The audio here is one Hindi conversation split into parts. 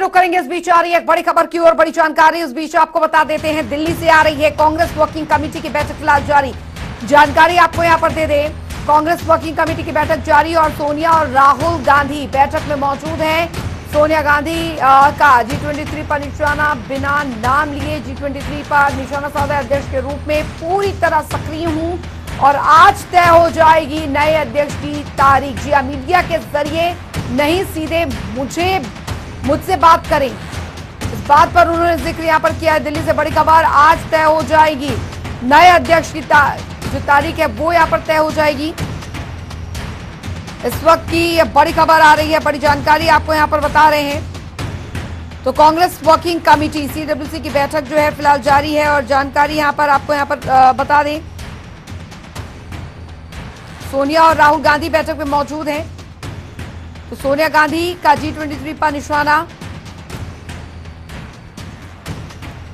रुक करेंगे इस बीच आ रही है एक बड़ी खबर की और बड़ी जानकारी इस बीच आपको बता देते हैं। दिल्ली से आ रही है कांग्रेस वर्किंग कमेटी की बैठक फ़िलहाल जारी। जानकारी आपको यहाँ पर दे दें कांग्रेस वर्किंग कमेटी की बैठक जारी और सोनिया और राहुल गांधी बैठक में मौजूद हैं। सोनिया गांधी का जी ट्वेंटी पर निशाना बिना नाम लिए जी ट्वेंटी पर निशाना साधा अध्यक्ष के रूप में पूरी तरह सक्रिय हूँ और आज तय हो जाएगी नए अध्यक्ष की तारीख। जी हाँ, मीडिया के ज़रिए नहीं सीधे मुझे मुझसे बात करें। इस बात पर उन्होंने ज़िक्र यहाँ पर किया है दिल्ली से बड़ी खबर आज तय हो जाएगी। नए अध्यक्ष की ता, जो तारीख है वो यहाँ पर तय हो जाएगी। इस वक्त की बड़ी खबर आ रही है बड़ी जानकारी आपको यहाँ पर बता रहे हैं। तो कांग्रेस वर्किंग कमेटी सीडब्ल्यूसी की बैठक जो है फ़िलहाल जारी है और जानकारी यहाँ पर आपको यहाँ पर बता दें। सोनिया और राहुल गांधी बैठक में मौजूद हैं। तो सोनिया गांधी का जी ट्वेंटी थ्री पर निशाना।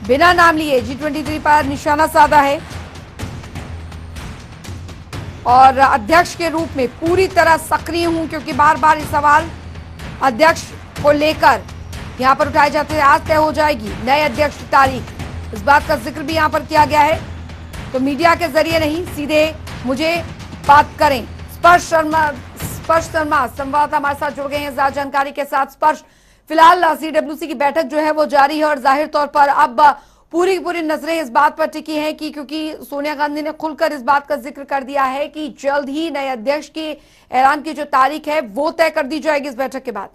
बिना नाम लिए जी ट्वेंटी थ्री पर निशाना साधा है। और अध्यक्ष के रूप में पूरी तरह सक्रिय हूँ क्योंकि बार बार ये सवाल अध्यक्ष को लेकर यहाँ पर उठाए जाते हैं। आज तय हो जाएगी नए अध्यक्ष की तारीख। इस बात का ज़िक्र भी यहाँ पर किया गया है। तो मीडिया के ज़रिए नहीं, सीधे मुझे बात करें। स्पर्श शर्मा स्पर्श शर्मा, संवाददाता हमारे साथ जुड़ गए हैं, ज़्यादा जानकारी के साथ स्पर्श। फ़िलहाल सीडब्ल्यूसी की बैठक जो है वो जारी है और ज़ाहिर तौर पर अब पूरी पूरी नज़रें इस बात पर टिकी हैं कि क्योंकि सोनिया गांधी ने खुलकर इस बात का ज़िक्र कर दिया है कि जल्द ही नए अध्यक्ष के ऐलान की जो तारीख है वो तय कर दी जाएगी इस बैठक के बाद।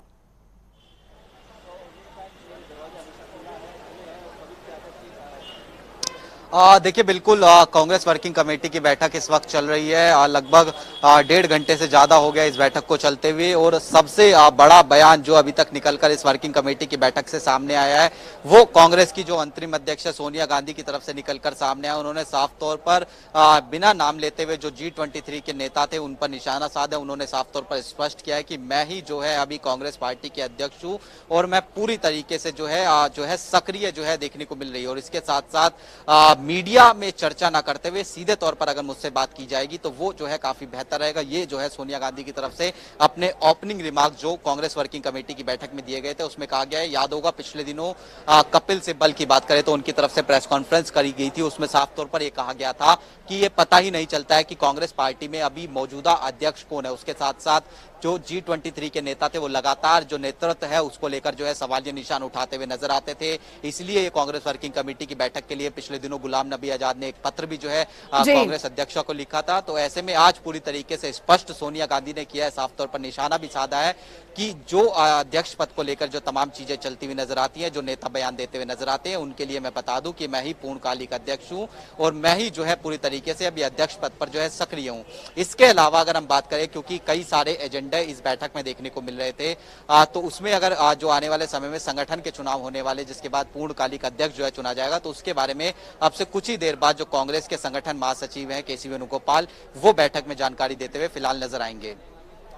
देखिए बिल्कुल कांग्रेस वर्किंग कमेटी की बैठक इस वक्त चल रही है। लगभग डेढ़ घंटे से ज़्यादा हो गया इस बैठक को चलते हुए और सबसे आ, बड़ा बयान जो अभी तक निकलकर इस वर्किंग कमेटी की बैठक से सामने आया है वो कांग्रेस की जो अंतरिम अध्यक्ष सोनिया गांधी की तरफ़ से निकलकर सामने आया। उन्होंने साफ़ तौर पर आ, बिना नाम लेते हुए जो जी के नेता थे उन पर निशाना साधा। उन्होंने साफ़ तौर पर स्पष्ट किया है कि मैं ही जो है अभी कांग्रेस पार्टी के अध्यक्ष हूँ और मैं पूरी तरीके से जो है जो है सक्रिय जो है देखने को मिल रही है। और इसके साथ साथ मीडिया में चर्चा ना करते हुए सीधे तौर पर अगर मुझसे बात की जाएगी तो वो जो है काफ़ी बेहतर रहेगा। ये जो है सोनिया गांधी की तरफ़ से अपने ओपनिंग रिमार्क जो कांग्रेस वर्किंग कमेटी की बैठक में दिए गए थे उसमें कहा गया है याद होगा पिछले दिनों आ, कपिल सिब्बल की बात करें तो उनकी तरफ़ से प्रेस कॉन्फ्रेंस करी गई थी। उसमें साफ़ तौर पर यह कहा गया था कि ये पता ही नहीं चलता है कि कांग्रेस पार्टी में अभी मौजूदा अध्यक्ष कौन है। उसके साथ साथ जो जी ट्वेंटी थ्री के नेता थे वो लगातार जो नेतृत्व है उसको लेकर जो है सवालिया निशान उठाते हुए नज़र आते थे। इसलिए ये कांग्रेस वर्किंग कमेटी की बैठक के लिए पिछले दिनों गुलाम नबी आज़ाद ने एक पत्र भी जो है कांग्रेस अध्यक्ष को लिखा था। तो ऐसे में आज पूरी तरीके से स्पष्ट सोनिया गांधी ने किया है साफ़ तौर पर निशाना भी साधा है कि जो अध्यक्ष पद को लेकर जो तमाम चीज़ें चलती हुई नज़र आती हैं जो नेता बयान देते हुए नज़र आते हैं उनके लिए मैं बता दूँ कि मैं ही पूर्णकालिक अध्यक्ष हूँ और मैं ही जो है पूरी तरीके से अभी अध्यक्ष पद पर जो है सक्रिय हूँ। इसके अलावा अगर हम बात करें क्योंकि कई सारे एजेंडे इस बैठक में देखने को मिल रहे थे आ, तो उसमें अगर आ, जो आने वाले समय में संगठन के चुनाव होने वाले जिसके बाद पूर्णकालिक अध्यक्ष जो है चुना जाएगा तो उसके बारे में अब से कुछ ही देर बाद जो कांग्रेस के संगठन महासचिव हैं केसी वेणुगोपाल, वो बैठक में जानकारी देते हुए फ़िलहाल नज़र आएँगे।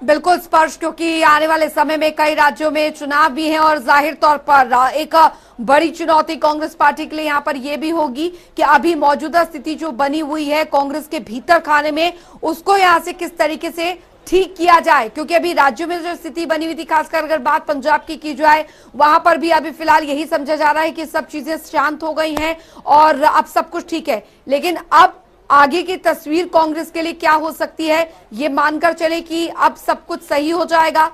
बिल्कुल स्पर्श, क्योंकि आने वाले समय में कई राज्यों में चुनाव भी हैं और ज़ाहिर तौर पर एक बड़ी चुनौती कांग्रेस पार्टी के लिए यहाँ पर यह भी होगी कि अभी मौजूदा स्थिति जो बनी हुई है कांग्रेस के भीतर खाने में, उसको यहाँ से किस तरीके से ठीक किया जाए, क्योंकि अभी राज्यों में जो स्थिति बनी हुई थी, खासकर अगर बात पंजाब की की जाए, वहाँ पर भी अभी फ़िलहाल यही समझा जा रहा है कि सब चीज़ें शांत हो गई हैं और अब सब कुछ ठीक है। लेकिन अब आगे की तस्वीर कांग्रेस के लिए क्या हो सकती है, ये मानकर चले कि अब सब कुछ सही हो जाएगा।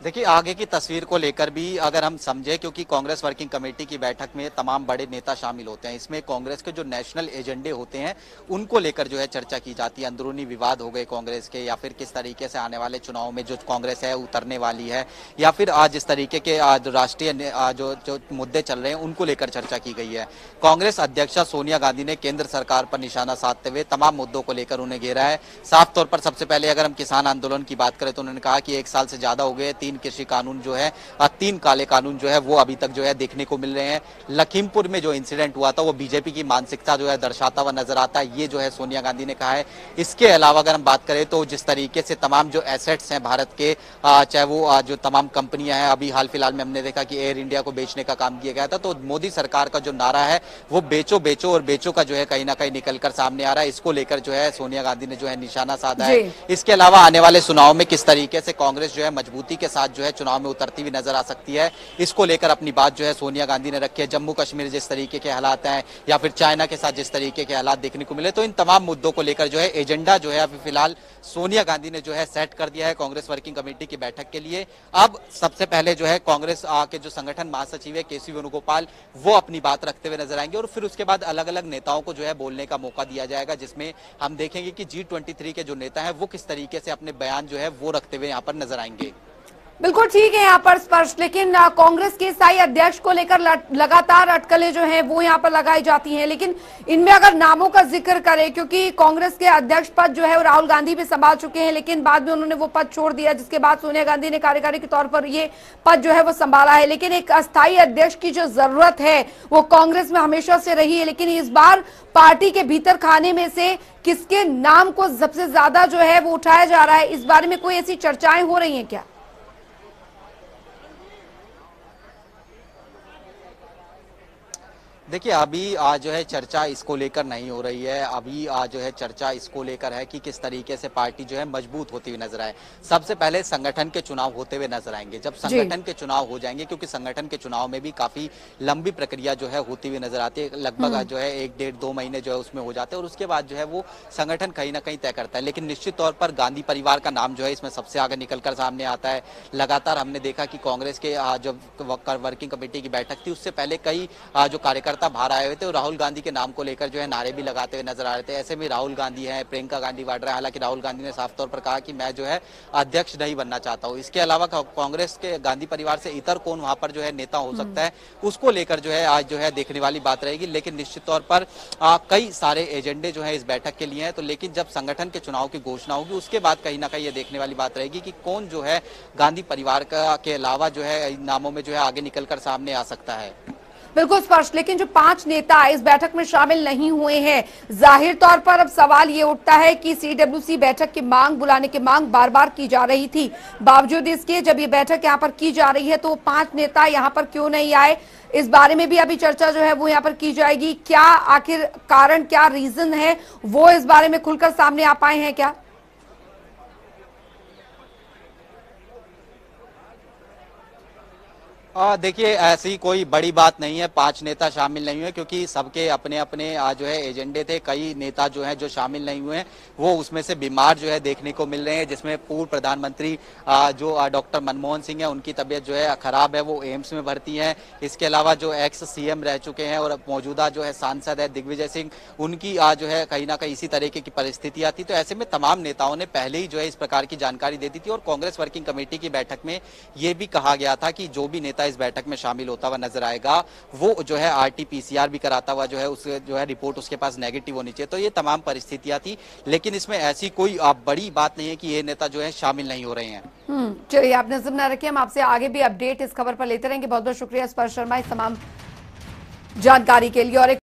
देखिए, आगे की तस्वीर को लेकर भी अगर हम समझे, क्योंकि कांग्रेस वर्किंग कमेटी की बैठक में तमाम बड़े नेता शामिल होते हैं, इसमें कांग्रेस के जो नेशनल एजेंडे होते हैं, उनको लेकर जो है चर्चा की जाती है। अंदरूनी विवाद हो गए कांग्रेस के, या फिर किस तरीके से आने वाले चुनाव में जो कांग्रेस है, उतरने वाली है, या फिर आज जिस तरीके के राष्ट्रीय जो जो मुद्दे चल रहे हैं, उनको लेकर चर्चा की गई है। कांग्रेस अध्यक्षा सोनिया गांधी ने केंद्र सरकार पर निशाना साधते हुए तमाम मुद्दों को लेकर उन्हें घेरा है। साफ़ तौर पर सबसे पहले अगर हम किसान आंदोलन की बात करें तो उन्होंने कहा कि एक साल से ज़्यादा हो गए तीन कृषि कानून जो है तीन काले कानून जो है वो अभी तक जो है देखने को मिल रहे हैं। लखीमपुर में जो इंसिडेंट हुआ था वो बीजेपी की मानसिकता जो है दर्शाता हुआ नज़र आता है ये जो है सोनिया गांधी ने कहा है। इसके अलावा अगर हम बात करें तो जिस तरीके से तमाम जो एसेट्स हैं भारत के चाहे वो जो तमाम कंपनियाँ हैं अभी हाल फ़िलहाल में हमने देखा कि एयर इंडिया को बेचने का काम किया गया था तो मोदी सरकार का जो नारा है वो बेचो बेचो और बेचो का जो है कहीं ना कहीं निकलकर सामने आ रहा है। इसको लेकर जो है सोनिया गांधी ने जो है निशाना साधा है। इसके अलावा आने वाले चुनाव में किस तरीके से कांग्रेस जो है मजबूती के साथ जो है चुनाव में उतरती हुई नज़र आ सकती है। इसको लेकर अपनी बात जो है सोनिया गांधी ने रखी है। जम्मू कश्मीर जिस तरीके के हालात हैं या फिर चाइना के साथ जिस तरीके के हालात देखने को मिले तो इन तमाम मुद्दों को लेकर जो है एजेंडा जो है अभी फ़िलहाल सोनिया गांधी ने जो है सेट कर दिया है कांग्रेस वर्किंग कमेटी की बैठक के लिए। अब सबसे पहले जो है कांग्रेस के जो संगठन महासचिव है केसी वेणुगोपाल, वो अपनी बात रखते हुए नज़र आएँगे और फिर उसके बाद अलग अलग नेताओं को जो है बोलने का मौका दिया जाएगा, जिसमें हम देखेंगे कि जी के जो नेता है, वो किस तरीके से अपने बयान जो है वो रखते हुए यहाँ पर नज़र आएँगे। बिल्कुल ठीक है यहाँ पर स्पर्श लेकिन कांग्रेस के स्थायी अध्यक्ष को लेकर लगातार अटकलें जो हैं, वो यहाँ पर लगाई जाती हैं। लेकिन इनमें अगर नामों का ज़िक्र करें, क्योंकि कांग्रेस के अध्यक्ष पद जो है वो राहुल गांधी भी संभाल चुके हैं, लेकिन बाद में उन्होंने वो पद छोड़ दिया, जिसके बाद सोनिया गांधी ने कार्यकारी के तौर पर ये पद जो है वो संभाला है। लेकिन एक अस्थायी अध्यक्ष की जो ज़रूरत है, वो कांग्रेस में हमेशा से रही है। लेकिन इस बार पार्टी के भीतर खाने में से किसके नाम को सबसे ज़्यादा जो है वो उठाया जा रहा है, इस बारे में कोई ऐसी चर्चाएँ हो रही है क्या? देखिए अभी आज जो है चर्चा इसको लेकर नहीं हो रही है। अभी आज जो है चर्चा इसको लेकर है कि किस तरीके से पार्टी जो है मज़बूत होती हुई नज़र आए। सबसे पहले संगठन के चुनाव होते हुए नज़र आएँगे। जब संगठन के चुनाव हो जाएँगे क्योंकि संगठन के चुनाव में भी काफ़ी लंबी प्रक्रिया जो है होती हुई नज़र आती है। लगभग हम्म। जो है एक डेढ़ दो महीने जो है उसमें हो जाते हैं और उसके बाद जो है वो संगठन कहीं ना कहीं तय करता है। लेकिन निश्चित तौर पर गांधी परिवार का नाम जो है इसमें सबसे आगे निकलकर सामने आता है। लगातार हमने देखा कि कांग्रेस के जब वर्किंग कमेटी की बैठक थी उससे पहले कई जो कार्यकर्ता कार्यकर्ता बाहर आए हुए थे और राहुल गांधी के नाम को लेकर जो है नारे भी लगाते हुए नज़र आ रहे थे। ऐसे में राहुल गांधी है प्रियंका गांधी वाड्रा हालाँकि राहुल गांधी ने साफ़ तौर पर कहा कि मैं जो है अध्यक्ष नहीं बनना चाहता हूँ। इसके अलावा कांग्रेस के गांधी परिवार से इतर कौन वहाँ पर जो है नेता हो सकता है उसको लेकर जो है आज जो है देखने वाली बात रहेगी। लेकिन निश्चित तौर पर कई सारे एजेंडे जो है इस बैठक के लिए हैं। तो लेकिन जब संगठन के चुनाव की घोषणा होगी उसके बाद कहीं ना कहीं ये देखने वाली बात रहेगी कि कौन जो है गांधी परिवार का के अलावा जो है नामों में जो है आगे निकलकर सामने आ सकता है। बिल्कुल स्पष्ट, लेकिन जो पाँच नेता इस बैठक में शामिल नहीं हुए हैं, ज़ाहिर तौर पर अब सवाल ये उठता है कि सीडब्ल्यूसी बैठक की मांग, बुलाने की मांग बार बार की जा रही थी। बावजूद इसके, जब ये बैठक यहाँ पर की जा रही है तो पाँच नेता यहाँ पर क्यों नहीं आए? इस बारे में भी अभी चर्चा जो है, वो यहाँ पर की जाएगी। क्या आखिर कारण, क्या रीजन है, वो इस बारे में खुलकर सामने आ पाए हैं क्या? देखिए, ऐसी कोई बड़ी बात नहीं है। पाँच नेता शामिल नहीं हुए क्योंकि सबके अपने अपने जो है, एजेंडे थे। कई नेता जो हैं जो शामिल नहीं हुए वो उसमें से बीमार जो है देखने को मिल रहे हैं, जिसमें पूर्व प्रधानमंत्री जो डॉक्टर मनमोहन सिंह है, उनकी तबीयत जो है खराब है, वो एम्स में भर्ती है। इसके अलावा जो एक्स सीएम रह चुके हैं और मौजूदा जो है सांसद है दिग्विजय सिंह, उनकी जो है कहीं ना कहीं इसी तरीके की परिस्थिति आती। तो ऐसे में तमाम नेताओं ने पहले ही जो है इस प्रकार की जानकारी दे दी थी और कांग्रेस वर्किंग कमेटी की बैठक में ये भी कहा गया था कि जो भी नेता इस बैठक में शामिल होता हुआ नज़र आएगा। वो जो है आरटीपीसीआर भी कराता हुआ जो है उस जो है रिपोर्ट उसके पास नेगेटिव होनी चाहिए। तो ये तमाम परिस्थितियाँ थी, लेकिन इसमें ऐसी कोई बड़ी बात नहीं है कि ये नेता जो है शामिल नहीं हो रहे हैं। चलिए आप नज़र न रखिए हम आपसे आगे भी अपडेट इस खबर पर लेते रहेंगे। बहुत बहुत शुक्रिया स्पर्श शर्मा इस तमाम जानकारी के लिए और